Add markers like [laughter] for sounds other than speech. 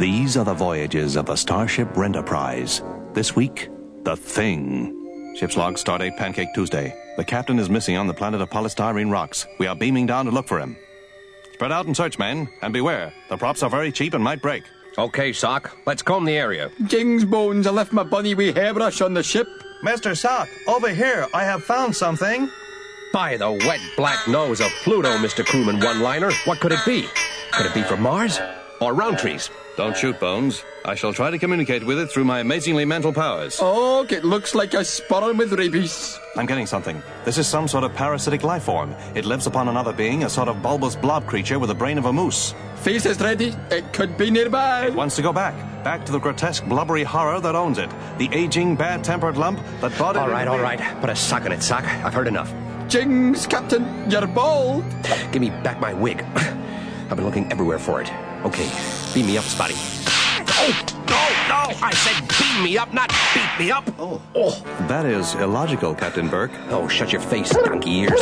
These are the voyages of the Starship Enterprise. This week, The Thing. Ship's log, stardate Pancake Tuesday. The captain is missing on the planet of polystyrene rocks. We are beaming down to look for him. Spread out and search, men, and beware. The props are very cheap and might break. Okay, Sock, let's comb the area. Jing's bones, I left my bunny wee hairbrush on the ship. Mr. Sock, over here, I have found something. By the wet black nose of Pluto, Mr. Crewman One Liner. What could it be? Could it be from Mars? Or Rowntree's? Don't shoot, Bones. I shall try to communicate with it through my amazingly mental powers. Oh, it looks like I a sperm with rabies. I'm getting something. This is some sort of parasitic life form. It lives upon another being, a sort of bulbous blob creature with the brain of a moose. Face is ready. It could be nearby. It wants to go back. Back to the grotesque, blubbery horror that owns it. The aging, bad-tempered lump that bought it. All right, all right. Put a sock in it, Sock. I've heard enough. Jings, Captain, you're bald. Give me back my wig. [laughs] I've been looking everywhere for it. Okay, beam me up, Spotty. Oh, no, no! I said beam me up, not beat me up. Oh, oh, That is illogical, Captain Burke. oh shut your face, donkey ears.